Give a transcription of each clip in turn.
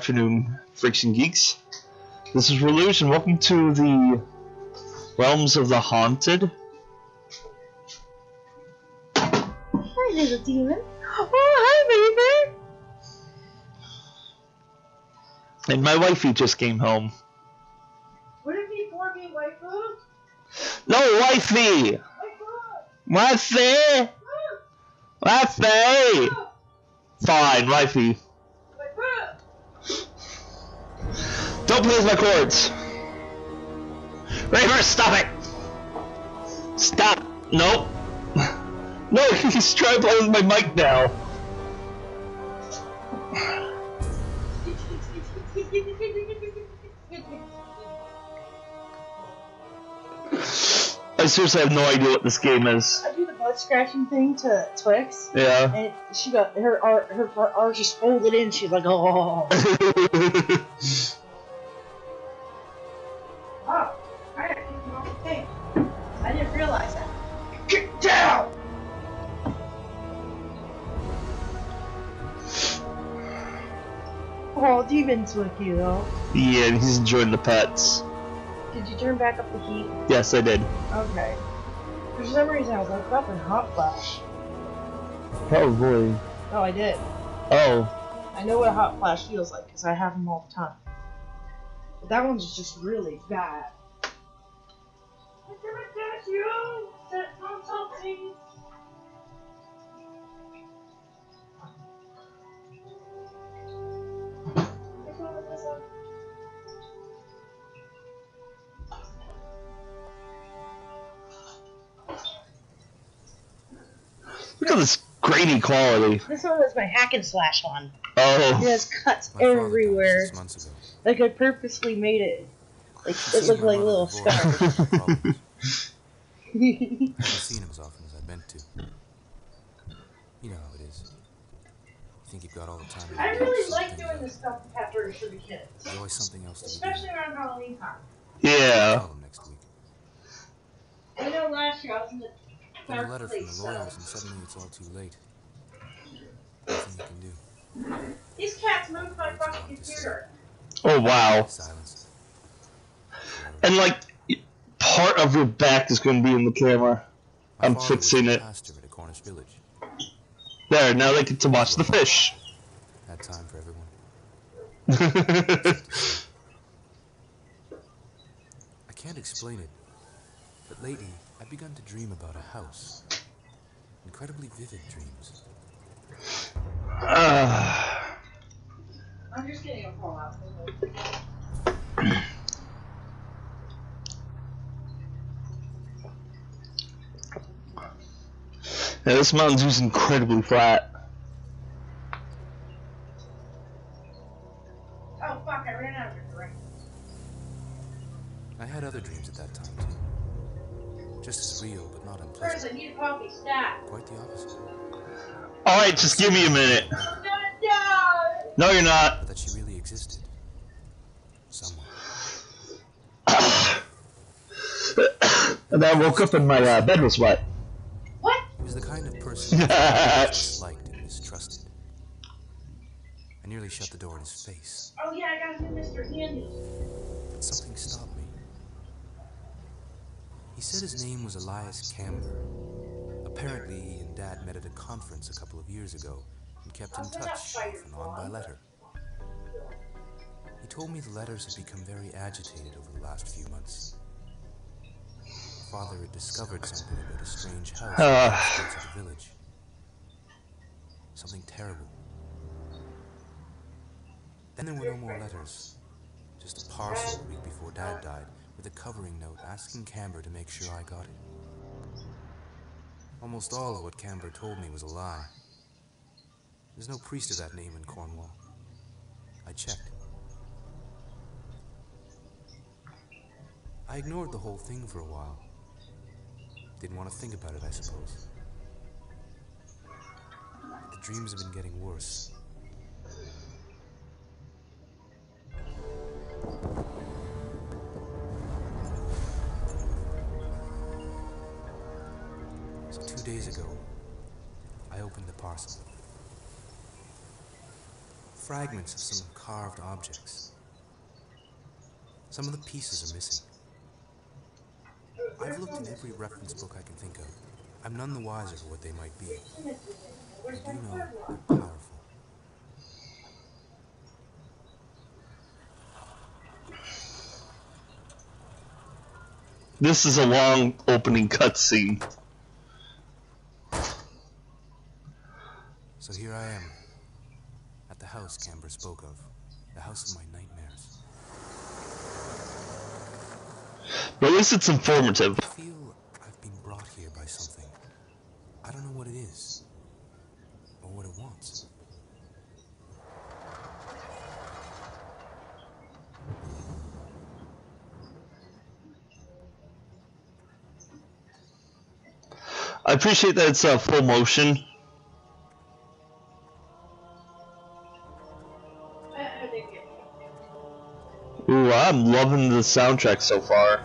Good afternoon, freaks and geeks. This is Railuge, and welcome to the Realms of the Haunted. Hi, little demon. Oh, hi, baby. And my wifey just came home. Would it be for me, waifu? No, wifey! Waifu! Wifey! Wifey! Fine, wifey. Don't play with my chords. Raver, stop it! Stop! Nope. No, he's trying to play with my mic now. I seriously have no idea what this game is. I do the butt scratching thing to Twix, Yeah. and she got her her, her arms just folded in. She's like. Oh, Oh, Demon's with you though. yeah, he's enjoying the pets. Did you turn back up the heat? Yes, I did. Okay. For some reason, I was woke up in hot flash. Probably. Oh, I did. Oh. I know what a hot flash feels like because I have them all the time. But that one's just really bad. I'm gonna catch you! Set on something! Look at this grainy quality. This one was my hack and slash one. Oh. It has cuts My everywhere. Six months ago. Like I purposely made it. Like it seen looked like mother little before. scars. I haven't seen him as often as I'd meant to. You know how it is. You think you've got all the time. I really like doing this stuff after for the kids. There's always something else to be Especially doing. around Halloween time. yeah. Next week. I know last year I was in the Got a letter from the so- lawyers, and suddenly it's all too late. Nothing you can do. These cats moved my fucking computer. Oh wow. Silence. And like, part of your back is going to be in the camera. My I'm fixing it. Pastor at a Cornish village. There, now they get to watch the fish. Had time for everyone. I can't explain it, but lately I've begun to dream about a house. Incredibly vivid dreams. uh, I'm just getting a call out. yeah, this mountain's just incredibly flat. Give me a minute. I'm gonna die. No, you're not. That she really existed. Somewhere. and I woke up and my uh, bed was wet. What? He was the kind of person couple of years ago and kept in touch off and on by letter. He told me the letters had become very agitated over the last few months. Father had discovered something about a strange house on the Ah. outskirts of the village. Something terrible. Then there were no more letters. Just a parcel a week before Dad died with a covering note asking Camber to make sure I got it. Almost all of what Camber told me was a lie. There's no priest of that name in Cornwall. I checked. I ignored the whole thing for a while. Didn't want to think about it, I suppose. The dreams have been getting worse. So two days ago, I opened the parcel. Fragments of some carved objects. Some of the pieces are missing. I've looked in every reference book I can think of. I'm none the wiser for what they might be. I do know they're powerful. This is a long opening cutscene. So here I am, house Camber spoke of, the house of my nightmares. But at least it's informative. I feel I've been brought here by something. I don't know what it is, or what it wants. I appreciate that it's uh, full motion. I'm loving the soundtrack so far.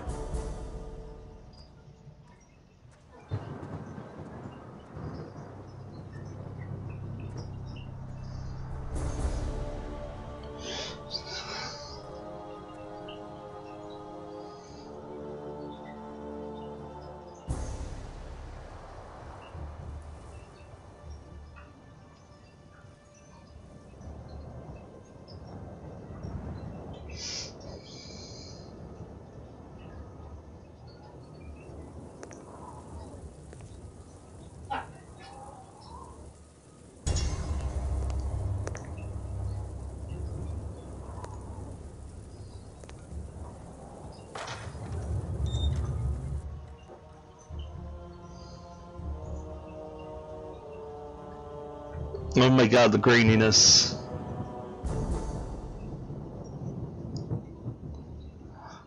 Oh my god, the graininess.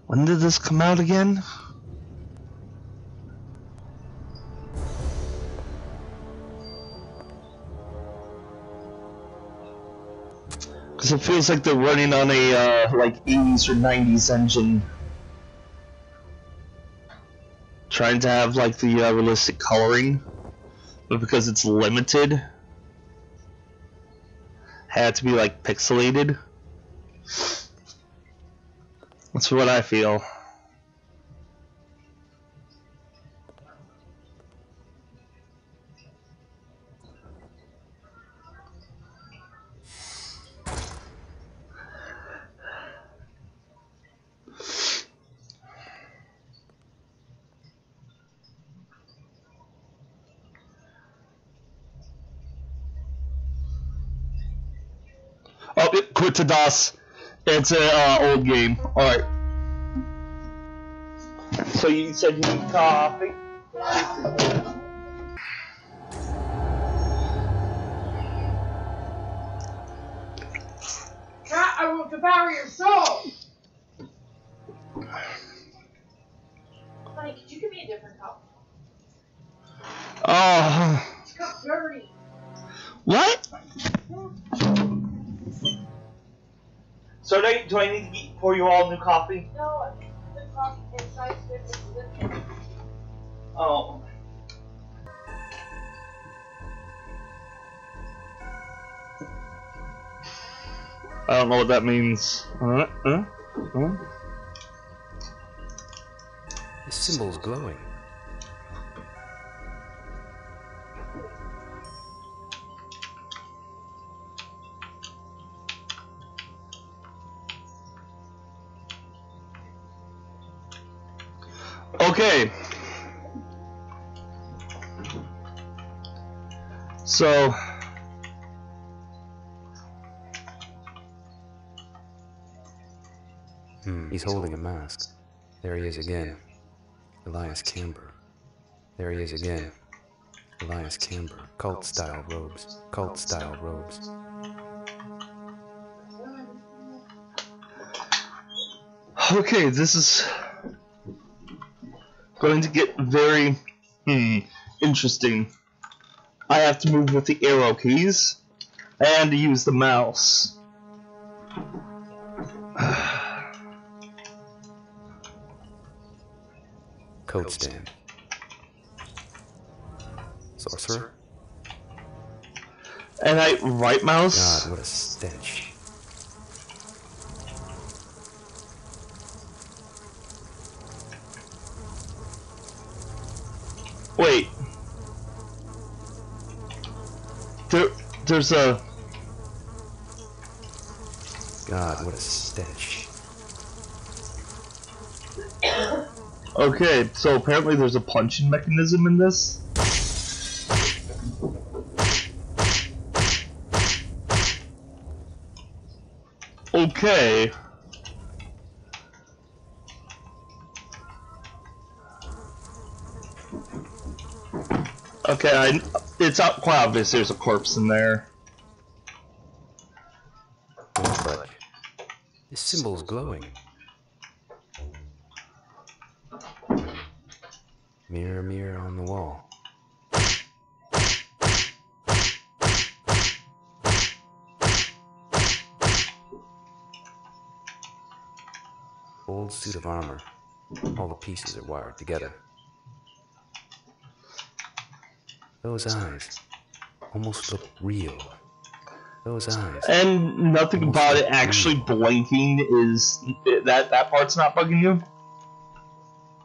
When did this come out again? Because it feels like they're running on a uh, like 80s or 90s engine. Trying to have like the uh, realistic coloring, but because it's limited, had to be like pixelated. That's what I feel. It, quit to DOS. It's a uh, old game. All right. So you said you need coffee. Cat, I will devour your soul! Honey, could you give me a different cup? Oh, This cup's dirty. what? So do I, do I need to get, pour you all new coffee? No, I think the coffee inside is different. Oh. I don't know what that means. Uh, uh, uh. The symbol's glowing. So, Hmm. He's holding a mask. There he is again. Elias Camber. There he is again. Elias Camber. Cult style robes. Cult style robes. okay, this is going to get very hmm interesting. I have to move with the arrow keys and use the mouse. Code stand. Sorcerer? And I right mouse. God, what a stench. Wait. There, there's a. God, what a stench. Okay, so apparently there's a punching mechanism in this. Okay. Okay, I, it's out quite obvious there's a corpse in there. Budge. This symbol's glowing. Mirror, mirror on the wall. Old suit of armor. All the pieces are wired together. Those eyes almost look real. Those eyes. And nothing about it actually blinking is that that part's not bugging you.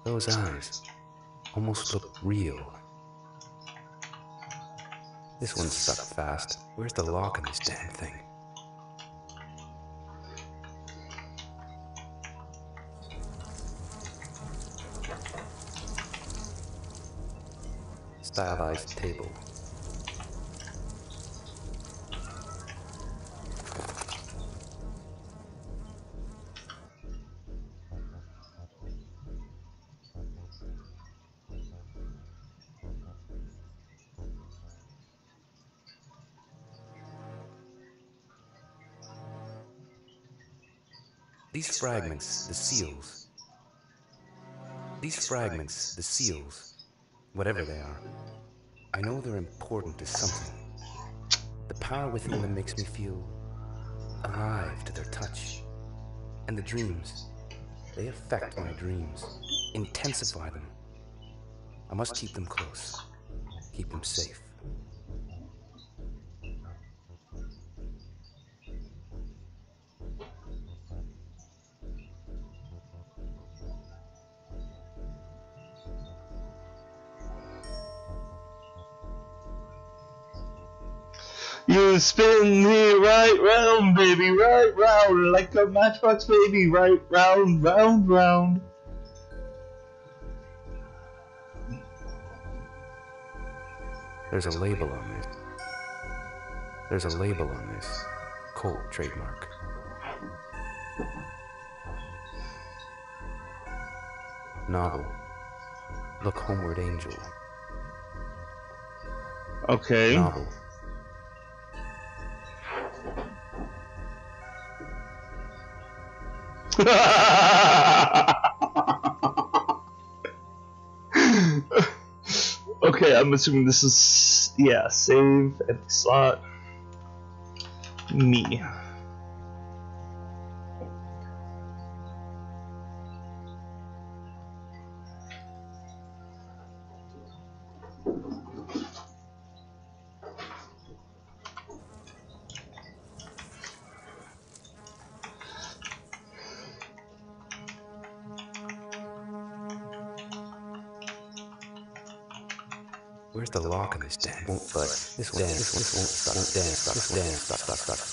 Those eyes almost look real. This one's stuck fast. Where's the lock on this damn thing? Stylized table. These fragments, the seals. These fragments, the seals, whatever they are, I know they're important to something. The power within them makes me feel alive to their touch. And the dreams, they affect my dreams, intensify them. I must keep them close, keep them safe. Spin me right round, baby, right round, like a matchbox baby, right round, round, round. There's a label on this. There's a label on this. Coalport trademark. Novel. Look Homeward Angel. Okay. Novel. okay, I'm assuming this is yeah, save empty slot. Me.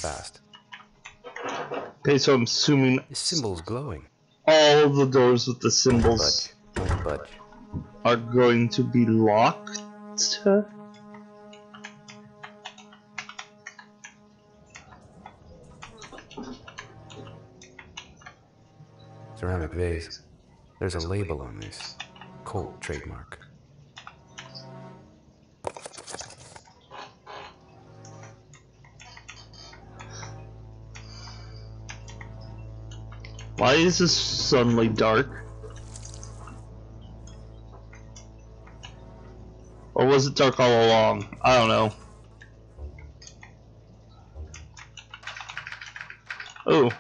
Fast. Okay, so I'm assuming This symbol's glowing. all the doors with the symbols budge. Won't budge. are going to be locked. Ceramic vase. There's a label on this. Coalport trademark. Why is this suddenly dark? Or was it dark all along? I don't know. Oh,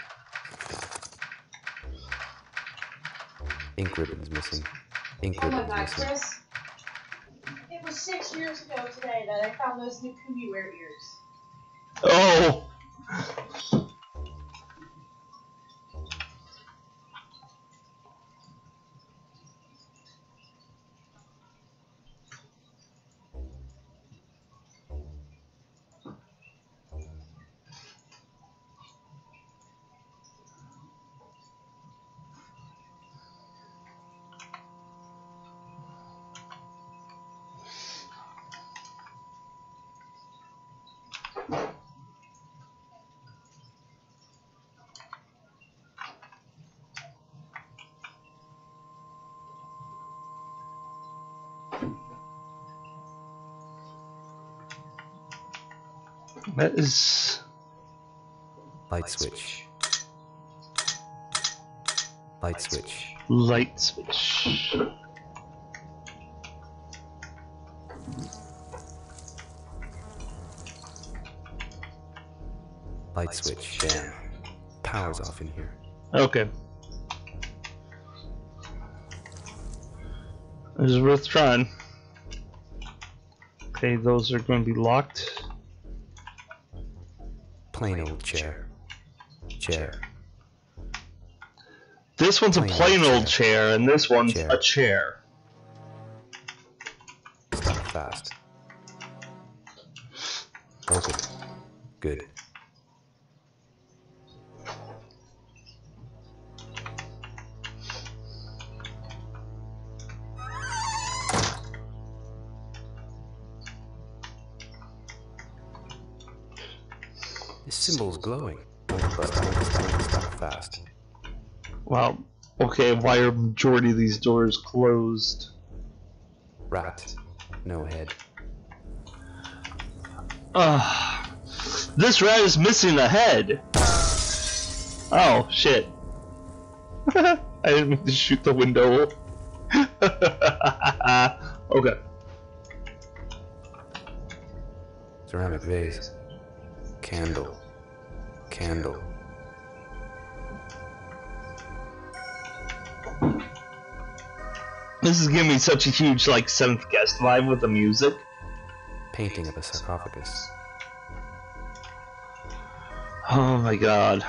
Ink ribbon's missing. Ink Oh my ribbon's god, missing. Chris. It was six years ago today that I found those new Kumi wear ears. oh. That is light switch. Light switch. Light switch. Light switch. Damn. Power's off in here. Okay. This is worth trying. Okay, those are going to be locked. Plain old chair. Chair. This one's a Plain plain old old chair, and this one's Chair. a chair. Stop fast. Open. Good. Why are majority of these doors closed? Rat. No head. Ah, this rat is missing a head. Oh shit! I didn't mean to shoot the window. okay. Ceramic vase. Candle. Candle. This is giving me such a huge like seventh guest vibe with the music. Painting of a sarcophagus. Oh my god.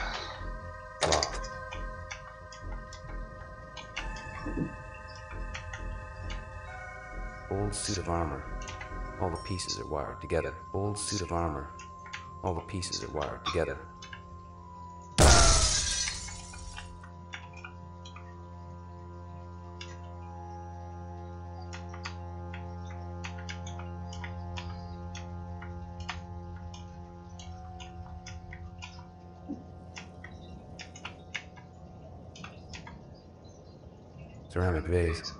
Locked. Old suit of armor. All the pieces are wired together. Old suit of armor. All the pieces are wired together. Vase.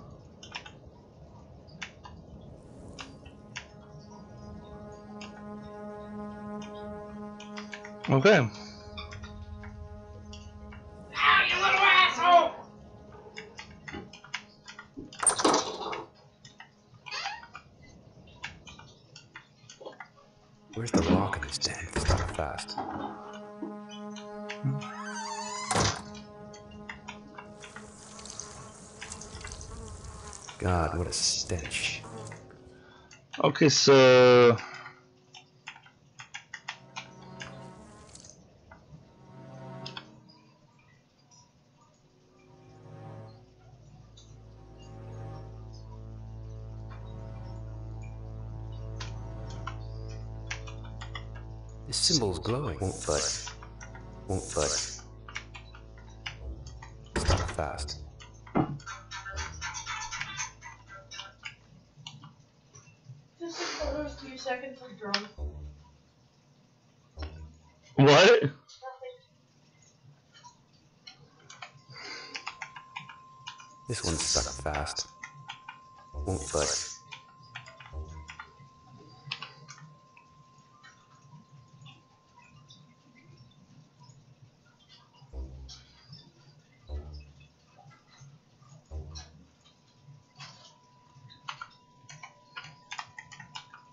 Okay. Ah, you little asshole! Where's the lock in this damn stuff fast? God, what a stench. Okay, so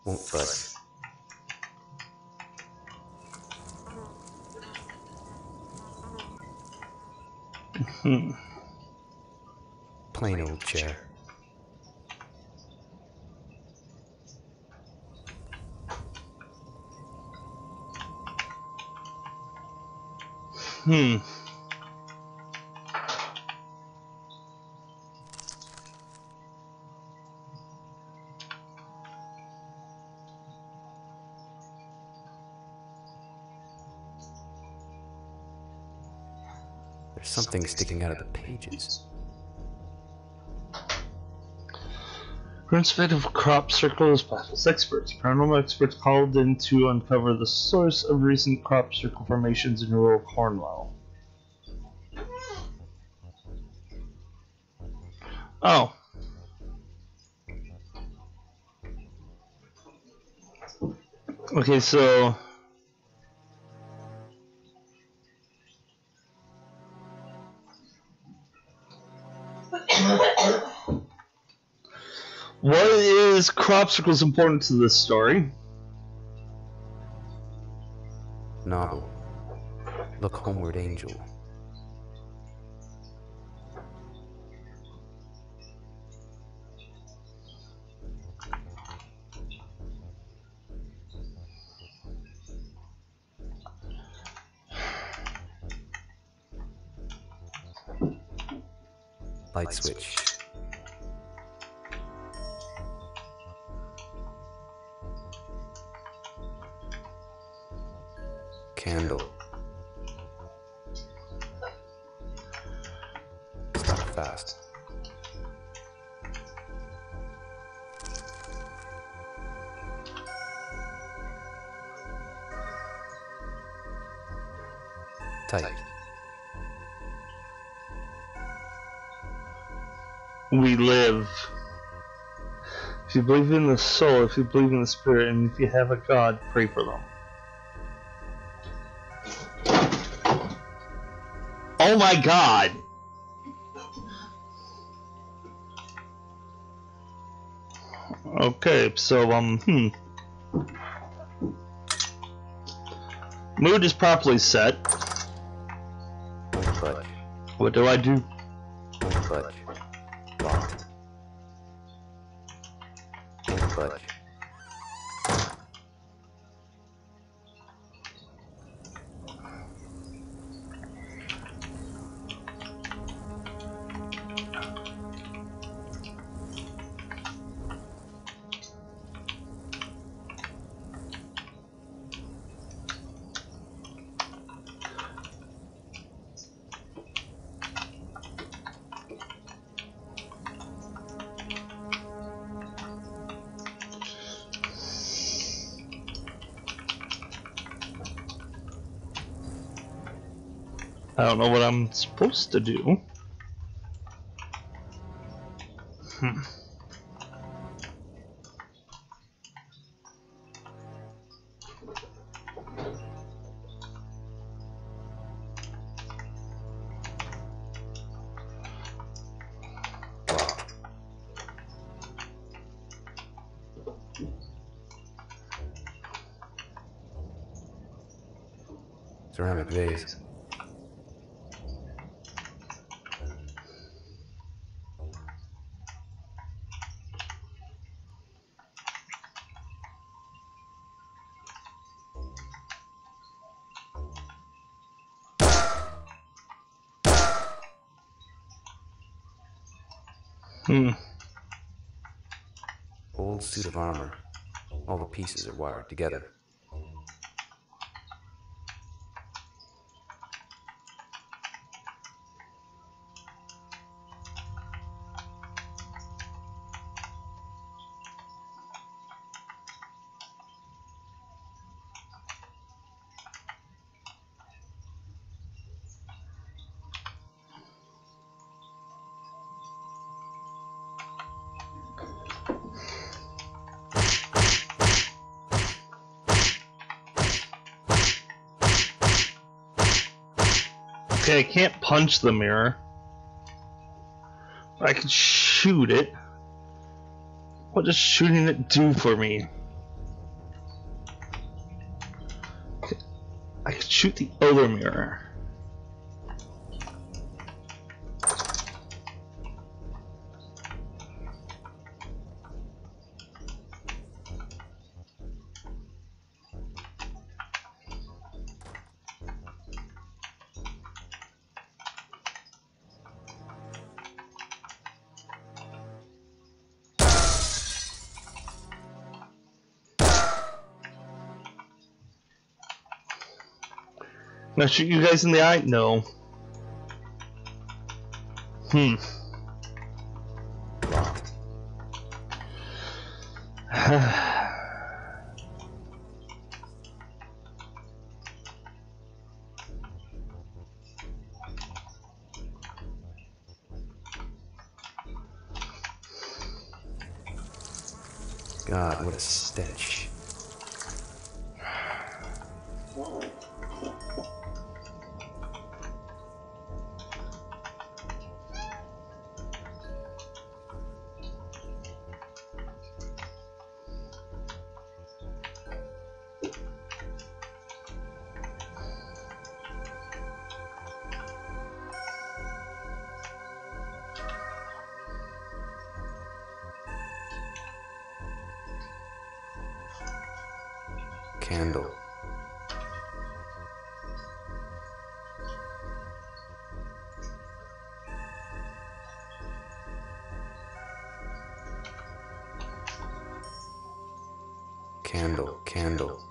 Won't budge. Plain old chair. Hmm. Sticking out of the pages. Of crop circles baffles experts. Paranormal experts called in to uncover the source of recent crop circle formations in rural Cornwall. Oh. Okay, so is important to this story? Novel. Look homeward, angel. Tight. We live. If you believe in the soul, if you believe in the spirit, and if you have a God, pray for them. Oh my god! Okay, so, um, hmm. Mood is properly set. What do I do? I don't know what I'm supposed to do. Hmm. Ceramic vase. Hmm. Old suit of armor. All wired together. I can't punch the mirror. I can shoot it. What does shooting it do for me? I can shoot the other mirror. I shoot you guys in the eye? No. Hmm. Candle. Candle, candle.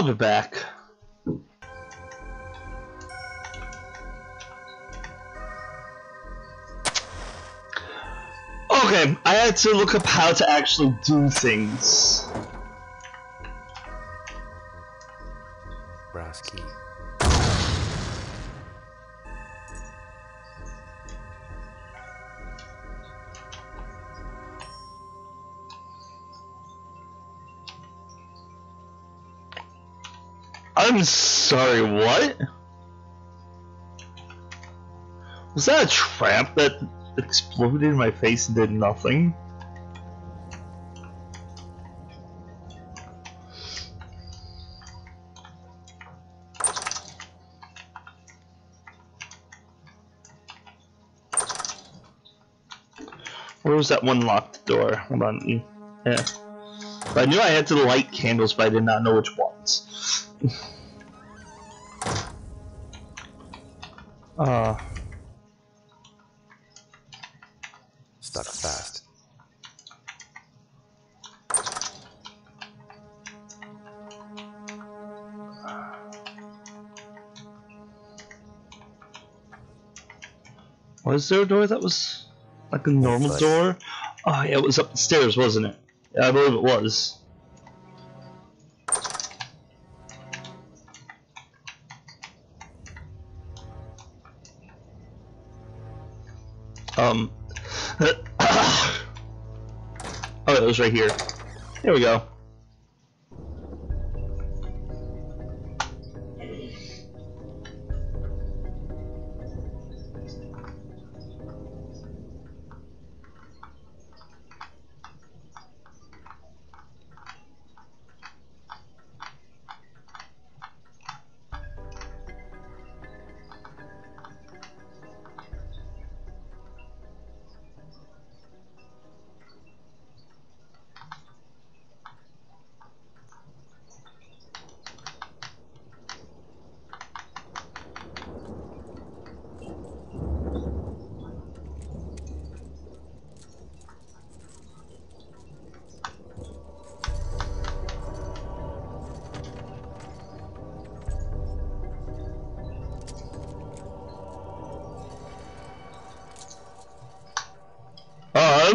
I'll, be back. Okay, I had to look up how to actually do things. brass key. I'm sorry, what? Was that a trap that exploded in my face and did nothing? Where was that one locked door? Hold on. Yeah. I knew I had to light candles, but I did not know which ones. Uh, Stuck fast. was there a door that was like a normal door? Oh yeah, it was up the stairs, wasn't it? Yeah, I believe it was. Was right here. There we go.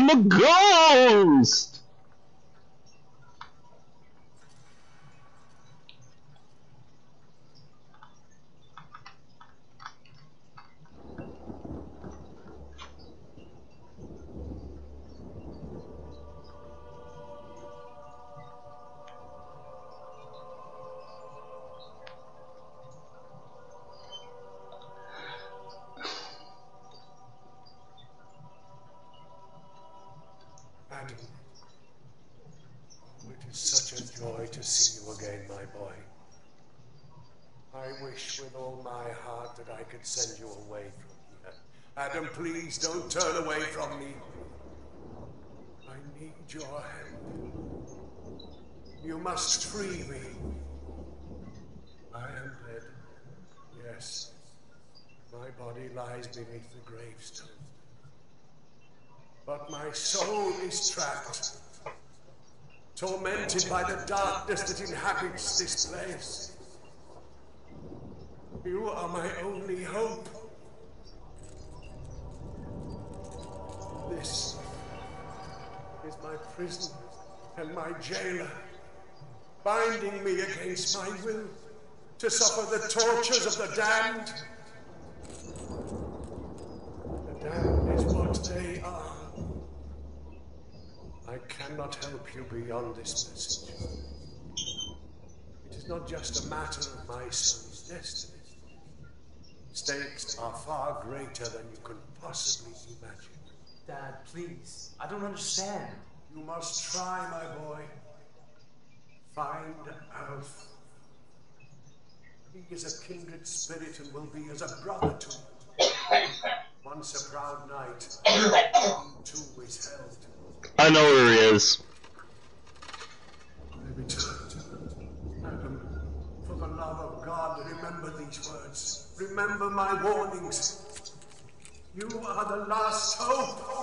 I'm ghost! Send you away from here. Adam, please don't turn away from me. I need your help. You must free me. I am dead. Yes. My body lies beneath the gravestone. But my soul is trapped, tormented by the darkness that inhabits this place. You are my only hope. This is my prison and my jailer, binding me against my will to suffer the tortures of the damned. The damned is what they are. I cannot help you beyond this message. It is not just a matter of my son's destiny. Stakes are far greater than you can possibly imagine. Dad, please. I don't understand. You must try, my boy. Find Alf. He is a kindred spirit and will be as a brother to you. Once a proud knight, he too is held. I know where he is. They returned. Love of God, remember these words. Remember my warnings. You are the last hope.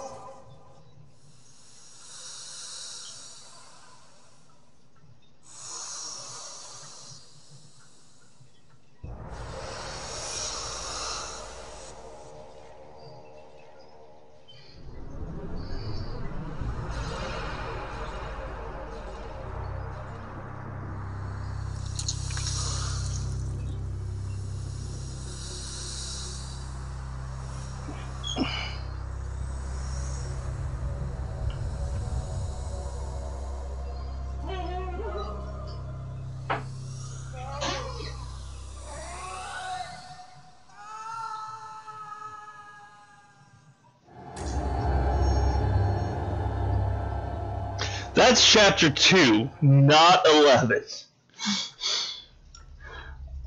That's chapter 2, not 11.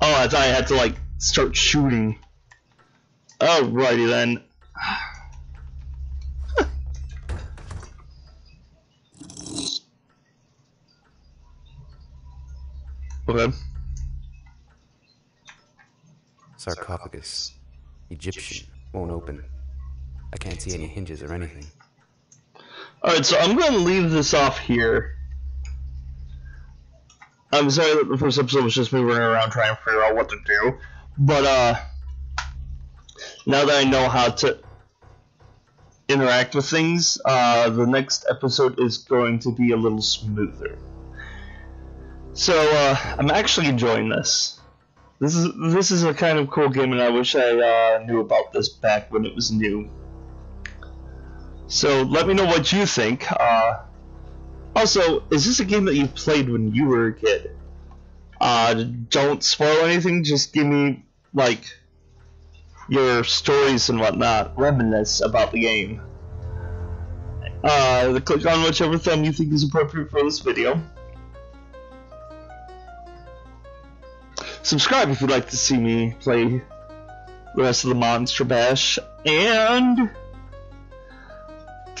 Oh, I thought I had to, like, start shooting. Alrighty then. okay. Sarcophagus. Egyptian. Won't open. I can't see any hinges or anything. Alright, so I'm going to leave this off here. I'm sorry that the first episode was just me running around trying to figure out what to do. But, uh, now that I know how to interact with things, uh, the next episode is going to be a little smoother. So, uh, I'm actually enjoying this. This is this is a kind of cool game, and I wish I uh, knew about this back when it was new. So let me know what you think. Uh, also, is this a game that you played when you were a kid? Uh, don't spoil anything. Just give me like your stories and whatnot. Reminisce about the game. Uh, click on whichever thumb you think is appropriate for this video. Subscribe if you'd like to see me play the rest of the Monster Bash. And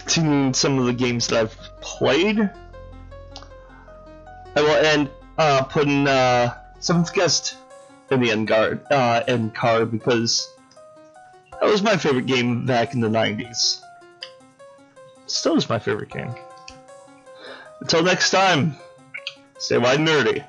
some of the games that I've played. I will end uh, putting uh, Seventh Guest in the end card, uh, end card because that was my favorite game back in the 90s. Still is my favorite game. Until next time, stay wide and nerdy.